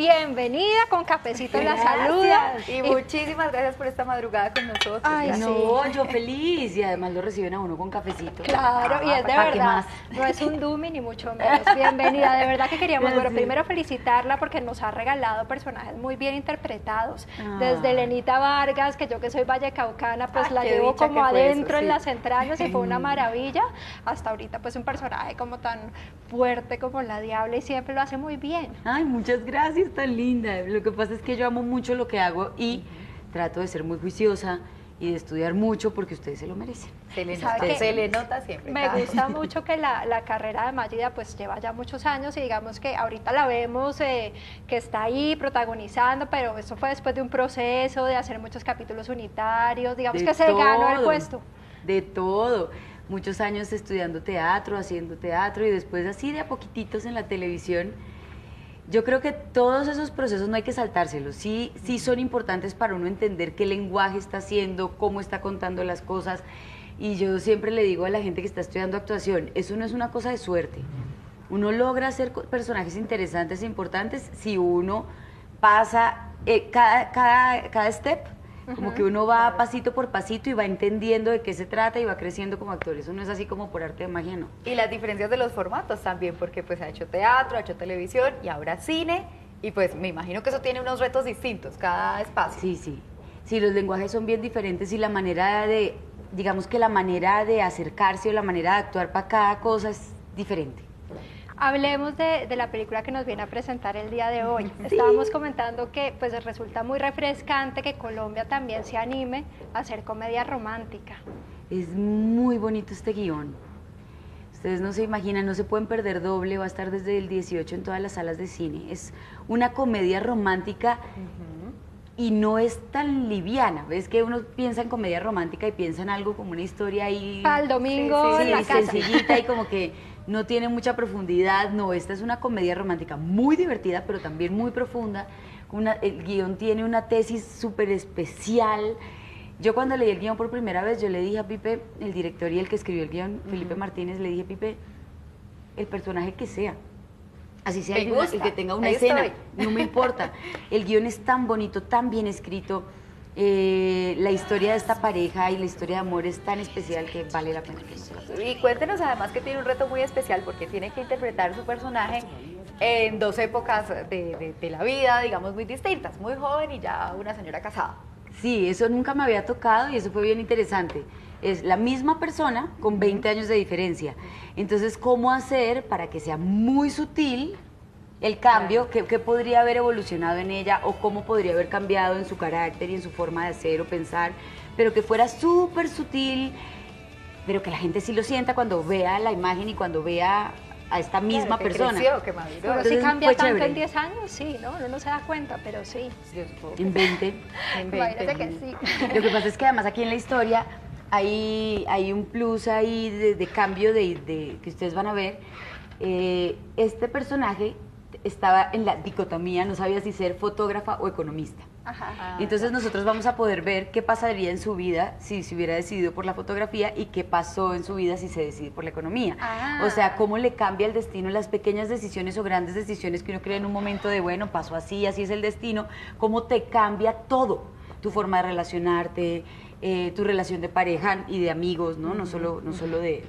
bienvenida con cafecito en la saluda. Y muchísimas gracias por esta madrugada con nosotros. Ay, No, yo feliz y además lo reciben a uno con cafecito. Claro, y es de ¿para qué verdad, más? no es un dummy ni mucho menos. Bienvenida, de verdad que queríamos, bueno, primero felicitarla porque nos ha regalado personajes muy bien interpretados. Ah. Desde Lenita Vargas, que yo que soy vallecaucana, pues Ay, la llevo como eso, adentro en las entrañas y fue una maravilla. Hasta ahorita pues un personaje como tan fuerte como la Diabla y siempre lo hace muy bien. Ay, muchas gracias, tan linda. Lo que pasa es que yo amo mucho lo que hago y trato de ser muy juiciosa y de estudiar mucho porque ustedes se lo merecen. Se le, ¿Sabe nota, qué? se le nota siempre. Me gusta mucho que la, la carrera de Magida pues lleva ya muchos años y digamos que ahorita la vemos eh, que está ahí protagonizando, pero eso fue después de un proceso de hacer muchos capítulos unitarios, digamos De que se ganó el puesto. De todo. Muchos años estudiando teatro, haciendo teatro y después así de a poquititos en la televisión. Yo creo que todos esos procesos no hay que saltárselos. Sí, sí son importantes para uno entender qué lenguaje está haciendo, cómo está contando las cosas. Y yo siempre le digo a la gente que está estudiando actuación, eso no es una cosa de suerte. Uno logra hacer personajes interesantes e importantes si uno pasa eh, cada, cada, cada step, como que uno va pasito por pasito y va entendiendo de qué se trata y va creciendo como actor. Eso no es así como por arte de magia, no. Y las diferencias de los formatos también, porque pues ha hecho teatro, ha hecho televisión y ahora cine. Y pues me imagino que eso tiene unos retos distintos, cada espacio. Sí, sí. Sí, los lenguajes son bien diferentes y la manera de, digamos que la manera de acercarse o la manera de actuar para cada cosa es diferente. Hablemos de, de la película que nos viene a presentar el día de hoy. Estábamos comentando que pues resulta muy refrescante que Colombia también se anime a hacer comedia romántica. Es muy bonito este guion. Ustedes no se imaginan, no se pueden perder doble, va a estar desde el 18 en todas las salas de cine. Es una comedia romántica y no es tan liviana. Ves que uno piensa en comedia romántica y piensa en algo como una historia ahí el domingo Sí, en Sí, la casa. sencillita y como que no tiene mucha profundidad. No, esta es una comedia romántica muy divertida, pero también muy profunda. Una- el guion tiene una tesis súper especial. Yo cuando leí el guion por primera vez, yo le dije a Pipe, el director y el que escribió el guion, Felipe Martínez, le dije, Pipe, el personaje que sea. Así sea el, una- el que tenga una escena, estoy. no me importa. El guion es tan bonito, tan bien escrito. Eh, la historia de esta pareja y la historia de amor es tan especial que vale la pena que. Y cuéntenos además que tiene un reto muy especial porque tiene que interpretar su personaje en dos épocas de, de- de la vida, digamos, muy distintas. Muy joven y ya una señora casada. Sí, eso nunca me había tocado y eso fue bien interesante. Es la misma persona con 20 años de diferencia. Entonces, ¿cómo hacer para que sea muy sutil el cambio? ¿Qué, qué podría haber evolucionado en ella o cómo podría haber cambiado en su carácter y en su forma de ser o pensar? Pero que fuera súper sutil, pero que la gente sí lo sienta cuando vea la imagen y cuando vea a esta misma Claro, que persona. creció, que maduró. Pero Entonces, si cambia tanto chévere. en 10 años, sí, ¿no? Uno no se da cuenta, pero sí. Yo supongo que En 20. en 20. Imagínate que sí. Lo que pasa es que además aquí en la historia hay, hay un plus ahí de, de cambio de, de- que ustedes van a ver. Eh, este personaje estaba en la dicotomía, no sabía si ser fotógrafa o economista. Ajá. Ah, Entonces nosotros vamos a poder ver qué pasaría en su vida si se hubiera decidido por la fotografía y qué pasó en su vida si se decide por la economía. Ah. O sea, cómo le cambia el destino las pequeñas decisiones o grandes decisiones que uno cree en un momento de, bueno, pasó así, así es el destino, cómo te cambia todo, tu forma de relacionarte, eh, tu relación de pareja y de amigos, ¿no? No solo, no solo de,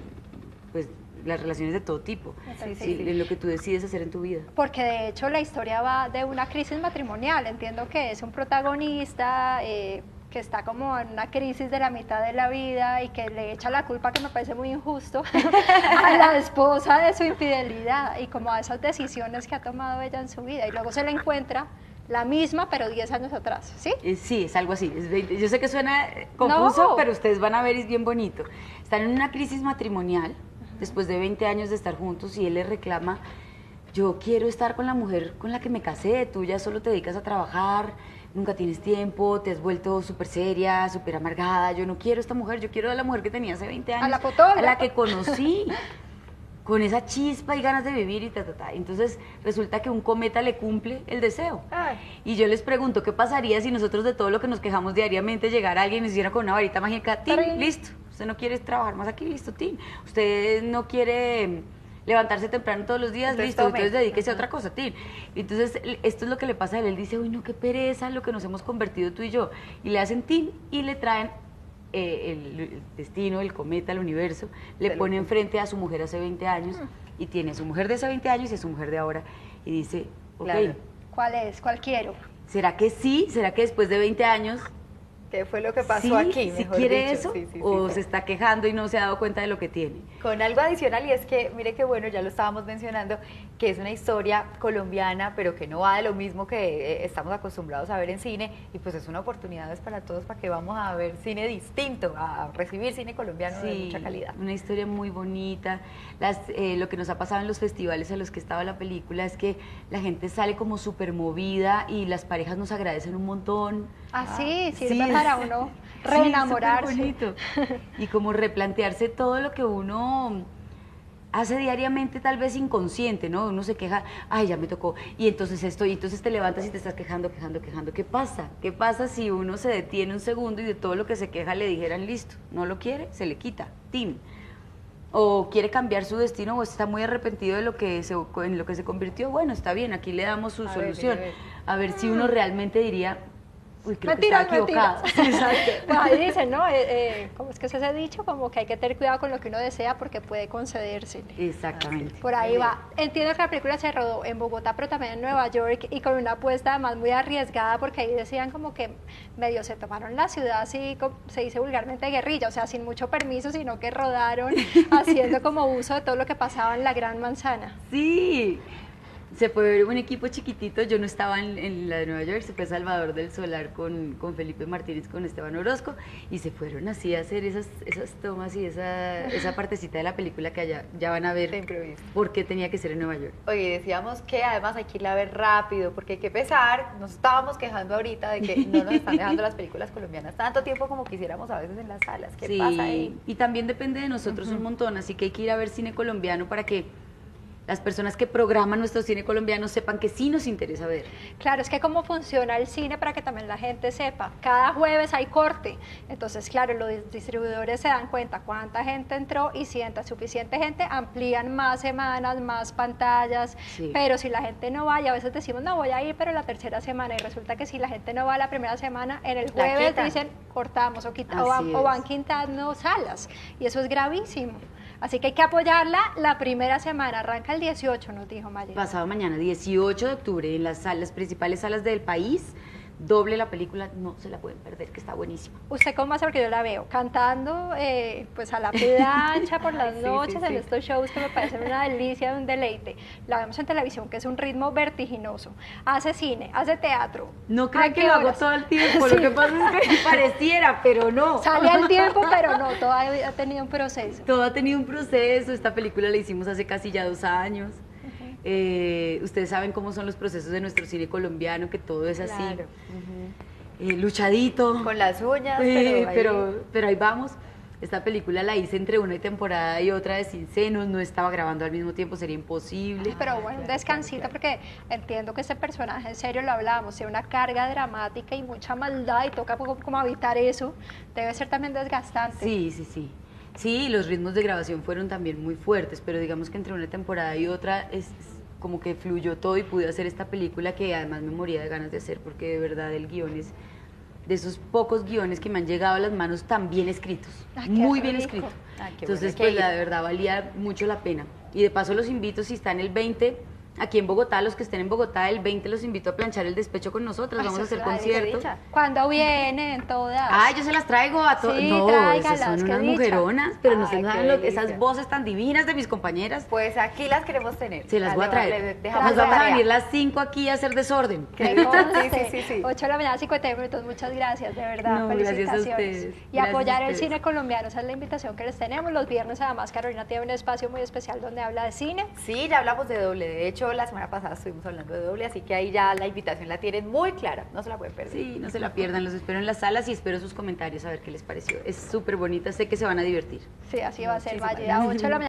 pues, las relaciones de todo tipo, Sí, Sí, sí. lo que tú decides hacer en tu vida. Porque de hecho la historia va de una crisis matrimonial. Entiendo que es un protagonista eh, que está como en una crisis de la mitad de la vida y que le echa la culpa, que me parece muy injusto, a la esposa de su infidelidad y como a esas decisiones que ha tomado ella en su vida. Y luego se la encuentra la misma, pero 10 años atrás, ¿sí? Eh, sí, es algo así. es 20 yo sé que suena confuso, No. pero ustedes van a ver, es bien bonito. Están en una crisis matrimonial, después de 20 años de estar juntos, y él le reclama, yo quiero estar con la mujer con la que me casé, tú ya solo te dedicas a trabajar, nunca tienes tiempo, te has vuelto súper seria, súper amargada, yo no quiero esta mujer, yo quiero a la mujer que tenía hace 20 años, la fotógrafa. a la que conocí. con esa chispa y ganas de vivir y ta, ta, ta. Entonces resulta que un cometa le cumple el deseo. Ay. Y yo les pregunto, ¿qué pasaría si nosotros de todo lo que nos quejamos diariamente llegara alguien y nos hiciera con una varita mágica? Listo. Usted no quiere trabajar más aquí, listo, tin. Usted no quiere levantarse temprano todos los días, Entonces, listo, tome. entonces dedíquese a otra cosa, Tin. Entonces, esto es lo que le pasa a él, él dice, uy, no, qué pereza lo que nos hemos convertido tú y yo. Y le hacen Tin y le traen eh, el, el destino, el cometa, el universo, le pone enfrente a su mujer hace 20 años y tiene a su mujer de hace 20 años y a su mujer de ahora. Y dice, ok, Claro. ¿Cuál es? ¿Cuál quiero? ¿será que sí? ¿Será que después de 20 años ¿Qué fue lo que pasó sí, aquí? sí mejor quiere dicho? eso Sí, sí, sí, o sí. se está quejando y no se ha dado cuenta de lo que tiene? Con algo adicional y es que, mire que bueno, ya lo estábamos mencionando, que es una historia colombiana, pero que no va de lo mismo que eh, estamos acostumbrados a ver en cine, y pues es una oportunidad es para todos para que vamos a ver cine distinto, a recibir cine colombiano de mucha calidad. Una historia muy bonita. Las, eh, lo que nos ha pasado en los festivales a los que estaba la película es que la gente sale como súper movida y las parejas nos agradecen un montón. Ah, sí, sirve Sí, para uno reenamorarse. Y como replantearse todo lo que uno hace diariamente, tal vez inconsciente, ¿no? Uno se queja, ay, ya me tocó, y entonces esto, y entonces te levantas y te estás quejando, quejando, quejando. ¿Qué pasa? ¿Qué pasa si uno se detiene un segundo y de todo lo que se queja le dijeran, listo, no lo quiere, se le quita, tin? O quiere cambiar su destino o está muy arrepentido de lo que se, en lo que se convirtió, bueno, está bien, aquí le damos su A ver, solución. A ver si uno realmente diría, uy, creo Mentiras, que mentiras. Pues ahí dicen, ¿no? Eh, eh, ¿Cómo es que se ha dicho? Como que hay que tener cuidado con lo que uno desea porque puede concederse. Exactamente. Por ahí va. Entiendo que la película se rodó en Bogotá, pero también en Nueva York y con una apuesta además muy arriesgada porque ahí decían como que medio se tomaron la ciudad así, como se dice vulgarmente guerrilla, o sea, sin mucho permiso, sino que rodaron haciendo como uso de todo lo que pasaba en la Gran Manzana. Sí, se ver un equipo chiquitito. Yo no estaba en, en la de Nueva York, se fue Salvador del Solar con, con Felipe Martínez, con Esteban Orozco, y se fueron así a hacer esas, esas tomas y esa, esa partecita de la película que allá ya van a ver por qué tenía que ser en Nueva York. Oye, decíamos que además hay que irla a ver rápido, porque hay que pesar, nos estábamos quejando ahorita de que no nos están dejando las películas colombianas tanto tiempo como quisiéramos a veces en las salas. ¿Qué sí, pasa ahí? y también depende de nosotros un montón, así que hay que ir a ver cine colombiano para que las personas que programan nuestro cine colombiano sepan que sí nos interesa ver. Claro, es que cómo funciona el cine para que también la gente sepa. Cada jueves hay corte. Entonces, claro, los distribuidores se dan cuenta cuánta gente entró y si entra suficiente gente, amplían más semanas, más pantallas. Sí. Pero si la gente no va, y a veces decimos, no voy a ir, pero la tercera semana. Y resulta que si la gente no va la primera semana, en el jueves dicen, cortamos o, quita- o, van, o van quitando salas. Y eso es gravísimo. Así que hay que apoyarla la primera semana. Arranca el 18, nos dijo Mayer. Pasado mañana, 18 de octubre, en las salas, principales salas del país, doble la película, no se la pueden perder, que está buenísima. ¿Usted cómo hace? Porque yo la veo cantando pues pues a la plancha por las sí, noches sí, en sí. estos shows que me parecen una delicia, un deleite. La vemos en televisión, que es un ritmo vertiginoso. Hace cine, hace teatro. No ¿A crean que lo hago todo el tiempo, lo que pasa es que pareciera, pero no. Sale al tiempo, pero no, todavía ha tenido un proceso. Todo ha tenido un proceso, esta película la hicimos hace casi ya dos años. Eh, ustedes saben cómo son los procesos de nuestro cine colombiano, que todo es así, Claro. eh, luchadito. Con las uñas, Eh, pero, ahí- pero, pero ahí vamos. Esta película la hice entre una temporada y otra de Sin Senos, no estaba grabando al mismo tiempo, sería imposible. Pero bueno, claro, un descansito claro. porque entiendo que ese personaje, en serio lo hablábamos, tiene una carga dramática y mucha maldad y toca como, como evitar eso. Debe ser también desgastante. Sí, sí, sí. Sí, los ritmos de grabación fueron también muy fuertes, pero digamos que entre una temporada y otra es como que fluyó todo y pude hacer esta película que además me moría de ganas de hacer porque de verdad el guion es de esos pocos guiones que me han llegado a las manos tan bien escritos, Ah, muy bien rico. Ay, qué Entonces, bueno, pues la de verdad valía mucho la pena. Y de paso los invito, si están el 20 aquí en Bogotá, los que estén en Bogotá, el 20 los invito a planchar el despecho con nosotras, vamos a hacer conciertos. Cuando vienen todas. Ay, yo se las traigo a todas. Sí, no, esas son unas dicha. mujeronas, pero no se saben qué lo que esas voces tan divinas de mis compañeras. Pues aquí las queremos tener. Se las voy a traer. Nos vamos a venir las 5 aquí a hacer desorden. Que Sí, sí, sí, sí. 8 de la mañana, 50 minutos. Muchas gracias, de verdad. No, gracias a Felicitaciones. ustedes. Y Gracias apoyar el cine colombiano. Esa es la invitación que les tenemos. Los viernes, además, Carolina tiene un espacio muy especial donde habla de cine. Sí, ya hablamos de doble. De hecho, la semana pasada estuvimos hablando de doble, así que ahí ya la invitación la tienen muy clara. No se la pueden perder. Sí, no se la pierdan, los espero en las salas y espero sus comentarios a ver qué les pareció. Es súper bonita, sé que se van a divertir. Sí, así va a ser. Valle a 8 de la mañana.